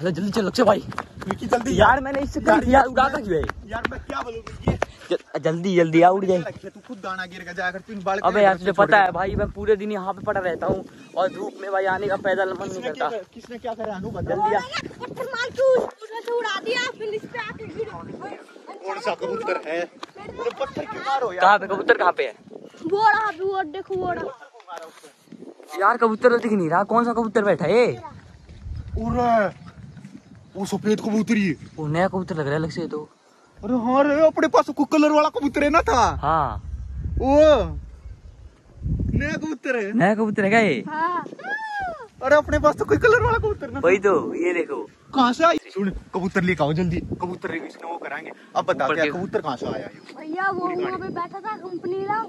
अरे जल्दी चल लक्ष्य भाई। विकी जल्दी यार मैंने इससे यार, यार उड़ाता क्यों है? यार मैं क्या बोलूँ ये जल्दी जल्दी आ उड़ जाए। तू खुद दाना गिर के जाया कर तू इन बाल अबे यार तुझे पता है भाई मैं पूरे दिन यहाँ पे पड़ा रहता हूँ और धूप में भाई आने का पैदल मन नहीं करता। किसने क्या करा अनु बता। जल्दी आ। पत्थर मार के उस- उसमें उड़ा दिया फिर इस पे आके गिर। कौन सा कबूतर है? अरे पत्थर क्यों मारो यार? कहाँ पे कबूतर कहाँ पे है? वो रहा वो देखो वो रहा यार कबूतर तो दिख नहीं रहा कौन सा कबूतर बैठा है? और वो सफ़ेद कबूतरी है वो नया कबूतर लग रहा है लक्ष्य ये तो अरे हाँ रे अपने पास को कलर वाला कबूतर है ना था हाँ वो नया कबूतर है नया कबूतर है क्या ये हाँ अरे अपने पास तो कोई कलर वाला कबूतर ना वही तो ये देखो कहाँ से आई सुन कबूतर लेके आओ जल्दी कबूतर इसने वो कराएँगे अब बता कबूतर कहाँ से आया भैया वो वहाँ पे बैठा था कंपनी रहा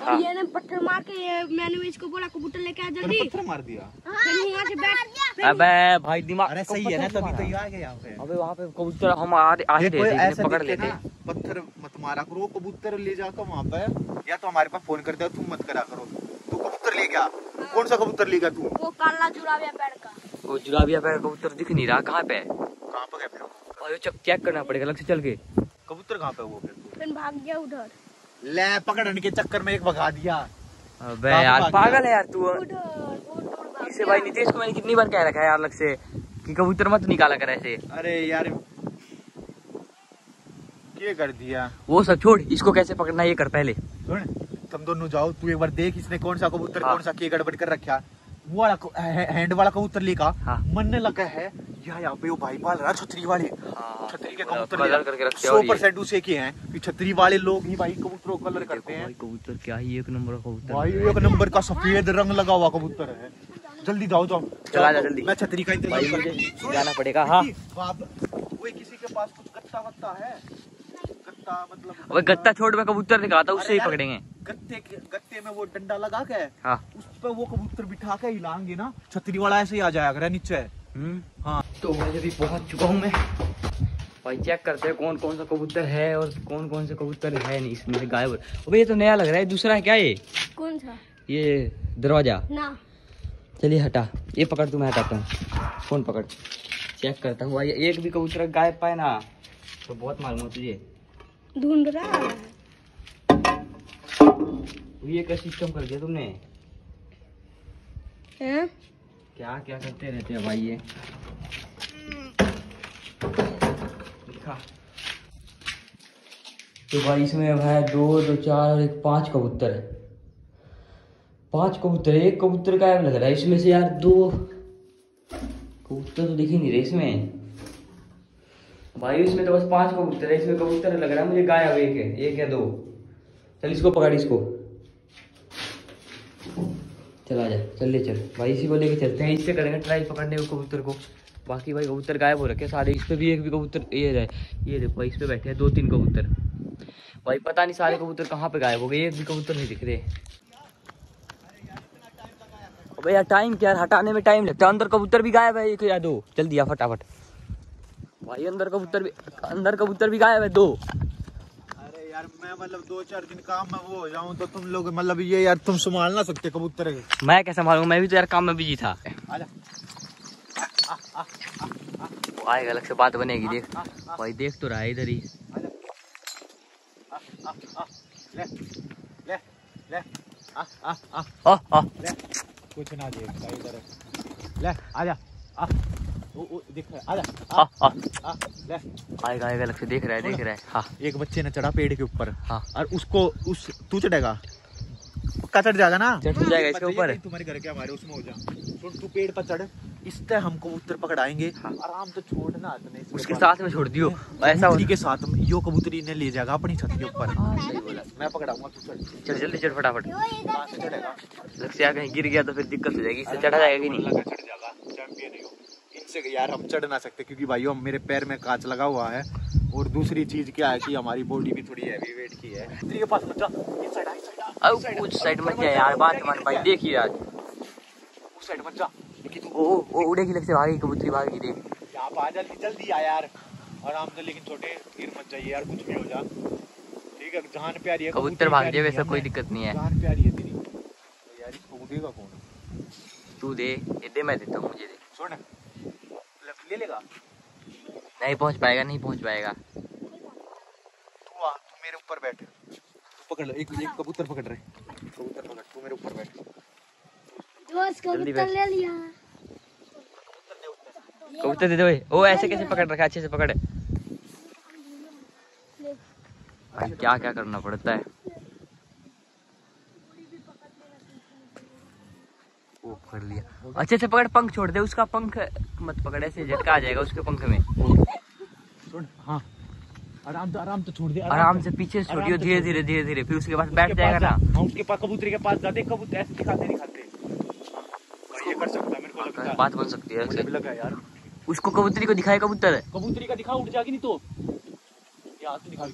हाँ। ये ने पत्थर मार के मैंने इसको बोला कबूतर लेके आ जल्दी। पत्थर मार दिया। से बैठ। अबे भाई दिमाग अरे सही है ना तभी तो ये आ गया यहाँ पे अबे वहाँ पे कबूतर हम आ आ ही थे पकड़ लेते। पत्थर मत मारा करो कबूतर ले जाकर वहाँ पे। या तो हमारे पास फ़ोन कर दो तुम मत करा करो। तू कबूतर ले गया? कौन सा कबूतर लेगा तू? वो काला जुड़ाविया पेड़ का। वो जुराबिया पे कबूतर दिख नहीं रहा कहाँ पे? है कहाँ पे गया? चेक करना पड़ेगा लक्ष्य चल के। कबूतर कहाँ पे वो फिर? फिर भाग गया उधर। ले पकड़ने के चक्कर में एक भगा दिया। अबे यार पागल है यार तू। इसे भाई नीतीश को मैंने कितनी बार कह रखा है यार लक्ष्य कि कबूतर मत निकाला कर ऐसे। अरे यार ये कर दिया। वो सब छोड़ इसको कैसे पकड़ना ये कर पहले। सुन तुम दोनों जाओ तू एक बार देख इसने कौन सा कबूतर हाँ। कौन सा के गड़बड़ कर रखा। वो वाला को- हैंड वाला कबूतर लेगा मन मनने लगा है या यहाँ पे वो भाई पाल रहा छतरी वाले हाँ, छतरी के कलर कबूतर करके रखते हैं। सौ परसेंट उसे के हैं कि छतरी वाले लोग ही भाई कबूतरों को कलर करते हैं। भाई कबूतर क्या ही एक नंबर कबूतर भाई एक नंबर का सफ़ेद रंग लगा हुआ कबूतर है। जल्दी जाओ जाओ। चला जा जल्दी। मैं छतरी का इंतज़ार भाई मुझे जाना पड़ेगा हाँ। वो किसी के पास कुछ गत्ता वत्ता है? गत्ता मतलब अबे गत्ता छोड़ मैं कबूतर था उससे ही पकड़ेंगे। गत्ते के गत्ते में वो डंडा लगा के हाँ। उस पर वो कबूतर बिठा के हिलाएँगे ना छतरी वाला ऐसे ही आ करे नीचे। हम्म। हाँ। तो मैं अभी पहुँच चुका हूँ मैं भाई चेक करते हैं कौन कौन सा कबूतर है और कौन कौन सा कबूतर है नहीं इसमें से गायब अबे ये तो नया लग रहा है दूसरा है क्या ये? कौन सा? ये दरवाज़ा। ना। चलिए हटा ये पकड़ तू मैं हटाता हूँ। फ़ोन पकड़। चेक करता हूँ भाई एक भी कबूतर गायब पाए ना तो बहुत मालूम हो तुझे ढूंढ रहा ये क्या सिस्टम कर दिया तुमने? हैं? क्या क्या करते रहते हैं भाई ये? तो भाई इसमें अब है दो दो, चार और एक पाँच कबूतर है। पाँच कबूतर, एक कबूतर गायब लग रहा है, इसमें से यार दो कबूतर तो दिख ही नहीं रहे इसमें। भाई, इसमें तो बस पाँच कबूतर है, इसमें कबूतर लग रहा है, मुझे गायब एक है एक है दो। चल इसको पकड़ इसको। चल आ जा चल ले चल। भाई, इसी को लेके चलते हैं, इससे करेंगे ट्राई पकड़ने को कबूतर को। बाकी भाई, कबूतर गायब हो रखे सारे, इस पे भी एक भी कबूतर, ये रहे, ये देखो भाई, इस पे बैठे हैं, दो, तीन कबूतर। भाई पता नहीं सारे कबूतर कहाँ पे गायब हो गए एक भी कबूतर नहीं दिख रहे। अबे यार टाइम क्या यार हटाने में टाइम लगता है। अंदर कबूतर भी गायब है एक या दो। जल्दी आ फटाफट। भाई अंदर कबूतर भी अंदर कबूतर भी गायब है दो। अरे यार मैं मतलब दो चार दिन काम में वो हो जाऊँ तो तुम लोग मतलब ये यार तुम संभाल ना सकते कबूतर। मैं कैसे मैं भी तो यार काम में बिज़ी था। आएगा अलग से बात बनेगी देख। भाई देख तो रहा है इधर ही आजा आ, आ, आ, ले ले ले आ आ आ आ, आ, ले कुछ ना देखता इधर। ले आजा आ आ, आ आएगा आएगा से देख रहा है। देख रहा है हाँ एक बच्चे ने चढ़ा पेड़ के ऊपर। हाँ। और उसको उस तू चढ़ेगा? पक्का चढ़ जाएगा ना? चढ़ जाएगा इसके ऊपर। तुम्हारे घर के हमारे उसमें हो जा। तू पेड़ पर चढ़। इस तरह हम कबूतर पकड़ाएँगे। हाँ। आराम से छोड़ना उसके साथ में छोड़ दियो। ऐसा हो के साथ में यो कबूतरी ने ले जाएगा अपनी छत के ऊपर। हाँ, सही बोला। मैं पकड़ाऊँगा तू चल जल्दी चढ़ फटाफट। लग से कहीं गिर गया तो फिर दिक्कत हो जाएगी। इससे चढ़ा जाएगा कि नहीं? लगा चढ़ जाएगा। चैंपियन है इनसे यार हम चढ़ ना सकते क्योंकि भाई हम मेरे पैर में कांच लगा हुआ है। और दूसरी चीज़ क्या है कि हमारी बॉडी भी थोड़ी हैवी वेट की है। कबूतरी के पास मत जा इस साइड आ इस साइड आ। अब कुछ साइड मत जा यार बात मान भाई देखिए यार उस साइड मत जा लेकिन ओ उड़ेगी लग से भागी कबूतरी भागी देख। पर आ जल्दी जल्दी आ यार। आराम से लेकिन छोटे गिर मत जाइए यार कुछ भी हो जा। ठीक है जान प्यारी है कबूतर भाग जाए वैसा कोई दिक्कत नहीं है। जान प्यारी है तेरी। तो यार इसको उड़ेगा कौन? तू दे ये दे मैं देता हूँ मुझे दे। सुन ले अकेलेगा नहीं पहुँच पाएगा नहीं पहुँच पाएगा। तू आ तू मेरे ऊपर बैठ। पकड़ ले एक एक कबूतर पकड़ रहे। कबूतर पकड़ तू मेरे ऊपर बैठ। कबूतर ले लिया। कबूतर दे दो भाई। ओ ऐसे कैसे पकड़ रखा अच्छे से पकड़। भाई क्या क्या करना पड़ता है? वो पकड़ लिया। अच्छे से पकड़ पंख छोड़ दे। उसका पंख मत पकड़ ऐसे झटका आ जाएगा उसके पंख में। हाँ। आराम से आराम से छोड़ दे आराम से। पीछे से छोड़ियो धीरे धीरे धीरे धीरे फिर उसके पास बैठ जाएगा ना। उसके पास कबूतरी के पास जाते कबूतर ऐसे दिखाते दिखाते हाँ, ये कर सकता है मेरे को लगता है बात बन सकती है मुझे भी लगा यार। उसको कबूतरी को दिखाए कबूतर। कबूतरी का दिखा उठ जाएगी नहीं तो। दिखा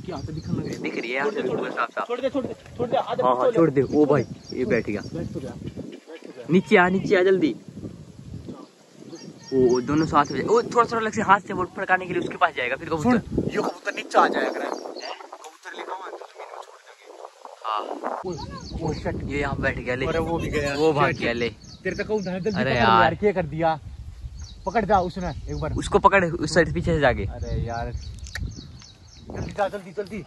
रही है छोड़ दे छोड़ दे छोड़ दे हाँ हाँ छोड़ दे। ओ भाई ये बैठ गया। तो तो नीचे आ नीचे आ जल्दी। वो वो दोनों साथ में वो थोड़ा थोड़ा अलग से हाथ से वो फड़काने के लिए उसके पास जाएगा फिर कबूतर। ये कबूतर नीचे आ जाएगा कबूतर तो ज़मीन में छोड़ देंगे हाँ। शट ये यहाँ बैठ गया ले। वो भी गया। वो भाग गया ले। तेरे तक अरे पकड़ यार। क्या कर दिया। पकड़ जा उसने एक बार। उसको पकड़ उस साइड पीछे से जाके। अरे यार। जल्दी जा जल्दी जल्दी।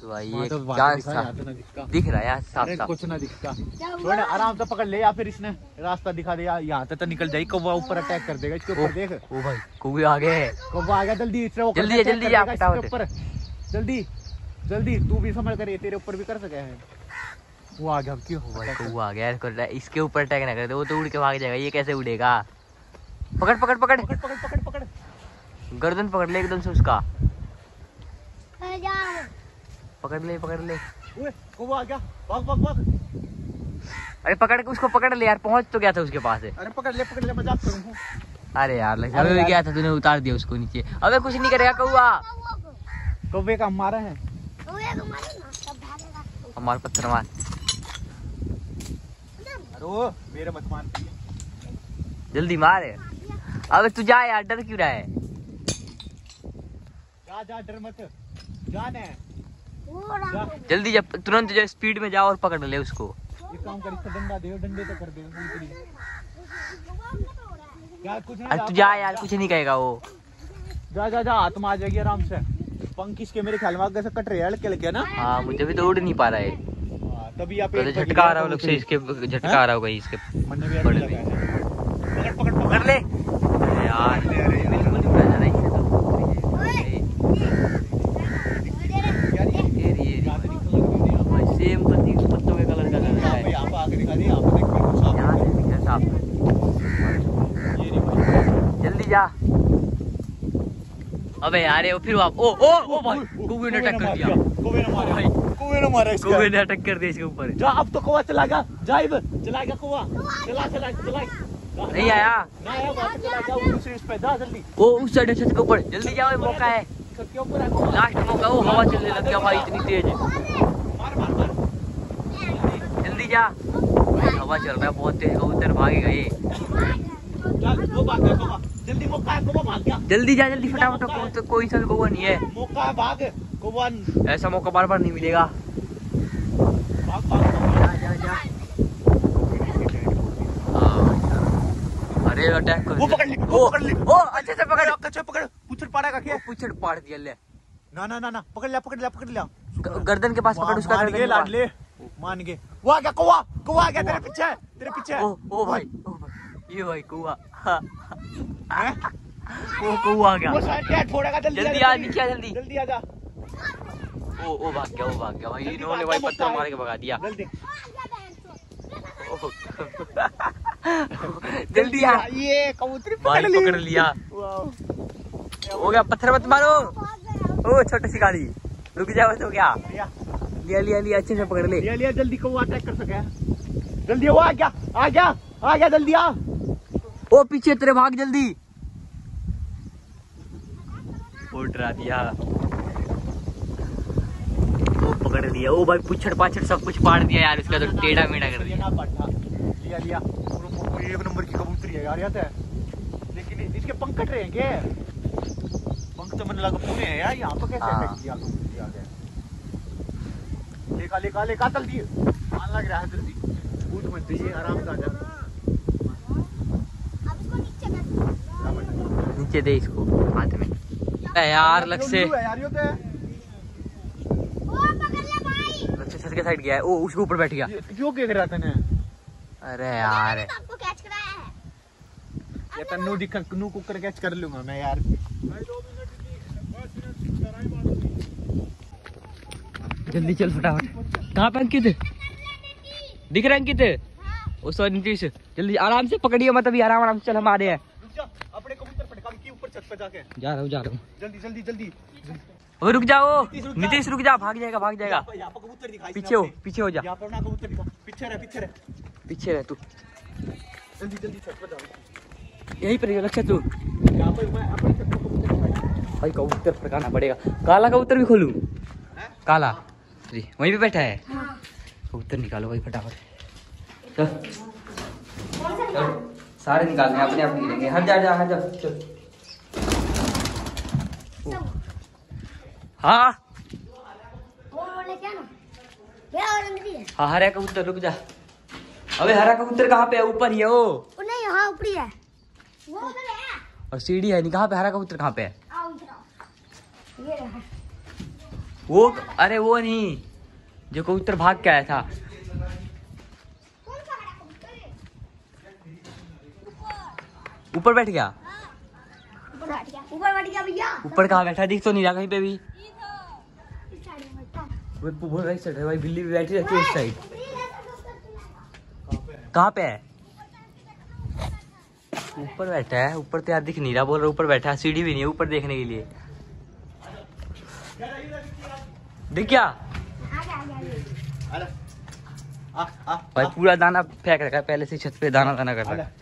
तो भाई ये तो क्या दिखा, रहा है यार साफ़ साफ़। कुछ ना दिखता। छोड़ आराम से पकड़ ले या फिर इसने रास्ता दिखा दिया यहाँ तक तो निकल जाएगी कौवा ऊपर अटैक कर देगा इसके ऊपर देख। ओ भाई कोई आ गए। कौवा आ गया जल्दी जल्दी, जल्दी जल्दी जल्दी तू भी समझ कर ये तेरे ऊपर भी कर सके है। वो आ गया क्यों ओ भाई कौवा आ गया कर रहा। इसके ऊपर अटैक ना कर दे वो तो उड़ के भाग जाएगा ये कैसे उड़ेगा? पकड़ पकड़ पकड़। पकड़ पकड़ पकड़ पकड़। गर्दन पकड़ ले एकदम से उसका। अरे पकड़ ले पकड़ ले। ओए आ गया। भाग भाग भाग। अरे पकड़ के उसको पकड़ ले यार पहुँच तो गया था उसके पास है अरे पकड़ ले पकड़ ले मज़ाक करूँ अरे यार लग अरे अबे। गया था तूने उतार दिया उसको नीचे। अबे कुछ नहीं करेगा कौआ कौवे का। मारा है। कौवे को मारो ना तब भागेगा हमारे पत्थर मार। अरे मेरे मत मान जल्दी मार। अबे तू जा यार डर क्यों रहा है? जा जा डर मत। जान। है जा। जल्दी जब तुरंत जो स्पीड में जाओ और पकड़ ले उसको। एक काम कर इसका डंडा दे डंडे तो कर दे यार कुछ नहीं अरे तू जा यार कुछ नहीं कहेगा वो। जा जा जा हाथ में आ जाएगी आराम से। पंख इसके मेरे ख्याल में आगे से कट रहे हैं हल्के हल्के ना? हाँ मुझे भी तो उड़ नहीं पा रहा हाँ, तभी आप झटका आ रहा होगा से इसके झटका आ रहा होगा इसके बड़े पकड़ पकड़ पकड़। ले यार बिल्कुल नहीं जा रहा इससे तो। यार ये ये ये ये ज़्यादा निकल लग रही है भाई सेम पत्ती पत्तों के कलर का लग रहा है। यहाँ पे आगे दिखा दे यहाँ पे देख बिल्कुल साफ़। यहाँ से दिख रहा साफ़। ये नहीं भाई। जल्दी जा। अबे यार ये फिर वाप ओ ओ ओ भाई कौवे ने अटैक कर दिया। कौवे ने मारा भाई। कौवे ने मारा इसको। कौवे ने अटैक कर दिया इसके ऊपर। जा अब तो कौवा चला गया जाइब चला गया कौवा चला चला चला। नहीं आया। ना आया से चला जा दूसरी इस पे जा जल्दी। ओ उस साइड छत के ऊपर। जल्दी जाओ मौका है। लास्ट मौका वो हवा चलने लग गया भाई इतनी तेज। जल्दी जा। हवा चल रहा है बहुत तेज। कबूतर भागेगा ये। जल्दी मौका है कौवा भाग गया। जल्दी जा जल्दी फटाफट कबूतर कोई सा कौवा नहीं है। मौका है भाग कौवा ऐसा मौका बार बार नहीं मिलेगा। भाग भाग जा जा हाँ। अरे अटैक कर वो पकड़ ली, वो पकड़ ली। ओ अच्छे से पकड़। कच्चे पकड़। पुछड़ पाड़ेगा वो क्या? पुछड़ पाड़ दिया ले। ना ना ना ना पकड़ लिया पकड़ लिया पकड़ लिया। गर्दन के पास पकड़ उसका गर्दन के पास। लाडले। मान गए। वो आ गया कौवा कौवा आ गया तेरे पीछे तेरे पीछे ओ ओ भाई ये भाई हाँ, वो कौवा आ गया वो क्या छोड़ेगा जल्दी जल्दी आ, नीचे जल्दी। जल्दी आ जा। ओ ओ भाग गया वो भाग गया। भाई इन्होंने भाई पत्थर मार के भगा दिया। जल्दी। आ। ये कबूतरी पकड़ ली पकड़ लिया। हो गया पत्थर मत मारो। ओ छोटी सी गाड़ी रुक जाओ तो क्या लिया लिया लिया अच्छे से पकड़ ले। लिया लिया जल्दी कौवा अटैक कर सके जल्दी वो आ गया आ गया आ गया जल्दी आ। ओ पीछे तेरे भाग जल्दी। ओ डरा दिया ओ पकड़ लिया। ओ भाई पुछड़ पाछड़ सब कुछ पाड़ दिया यार इसका तो टेढ़ा मेढ़ा कर दिया। लिया लिया। पूरा- पूरा एक नंबर की कबूतरी है यार याद है? लेकिन इसके पंख कट रहे हैं क्या? पंख तो मैंने लगा पूरे हैं यार यहाँ पे कैसे हाँ। अटैक किया कबूतरी आ गया लेका लेका लेका जल्दी। मान लग रहा है जल्दी। कूद मत दीजिए आराम से आ जा अब इसको नीचे कर क्या दे इसको। हाथ में। यार लग से। है तो है। ओ पकड़ ले भाई। लग से छत के साइड गया है। ओ उसके ऊपर बैठ गया। क्यों केक रहा तने? अरे यार। मैंने तो आपको कैच कराया है। ये तन्नू दिखा नू कुकर कैच कर लूँगा मैं यार। जल्दी चल फटाफट। कहाँ पे अंकित? दिख रहा है अंकित? ओ सॉरी नीतीश। जल्दी आराम से पकड़िए मत अभी आराम आराम से चल हम आ रहे हैं रुक जा अपने कबूतर पटका की ऊपर छत पे जाके। जा रहा हूँ जा रहा हूँ। जल्दी जल्दी जल्दी। अबे रुक जाओ। नीतीश, रुक जा। भाग जाएगा भाग जाएगा। कबूतर दिखाई पीछे हो पीछे हो जा। यहाँ पर ना कबूतर पीछे रह पीछे रह। पीछे रह तू। जल्दी जल्दी छत पे जाओ। यहीं पर लक्ष्य तू। भाई कबूतर फटकाना पड़ेगा। काला कबूतर भी खोलू? हैं? काला? जी वहीं पे बैठा है? कबूतर निकालो भाई फटाफट। चल। चल। सारे निकालने अपने आप गिरेंगे। हट जा जा हट जा। चल। ओ। हाँ? वो है हाँ हरा कबूतर, रुक जा। अबे, हरा कबूतर कहाँ पे है? ऊपर ही है वो वो नहीं यहाँ ऊपरी है वो उधर है और सीढ़ी है नहीं, कहाँ पे? हरा कबूतर कहाँ पे है? वो, अरे वो नहीं, जो कबूतर भाग के आया था। है ऊपर बैठ गया? ऊपर बैठ गया ऊपर बैठ गया भैया। ऊपर कहाँ बैठा दिख तो नहीं रहा कहीं पे भी। है भाई बिल्ली भी बैठी रहती है इस साइड कहाँ पे है? ऊपर बैठा है ऊपर तो यार दिख नहीं रहा बोल रहा ऊपर बैठा है सीढ़ी भी नहीं है ऊपर देखने के लिए। दिख आ भाई पूरा दाना फेंक रखा है पहले से छत पे दाना दाना कर रखा आजा। है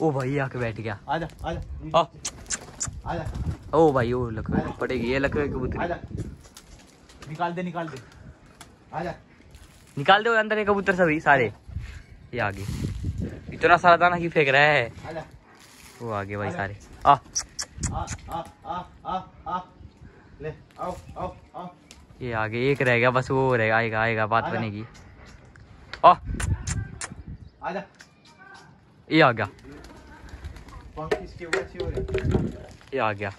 ओ भाई आके बैठ गया। आजा आजा। ओ भाई ओ लक पड़ेगी ये लक कबूतर। निकाल दे निकाल दे। आजा। निकाल दो अंदर ये कबूतर सभी सारे। ये आगे। इतना सारा दाना की फेंक रहा है? वो आगे भाई सारे। आ। आ आ आ आ आ। ले आओ आओ आओ। ये आगे एक रह गया बस वो रहेगा आएगा आएगा बात बनेगी। आ। आजा। ये आ गया। ये आ गया।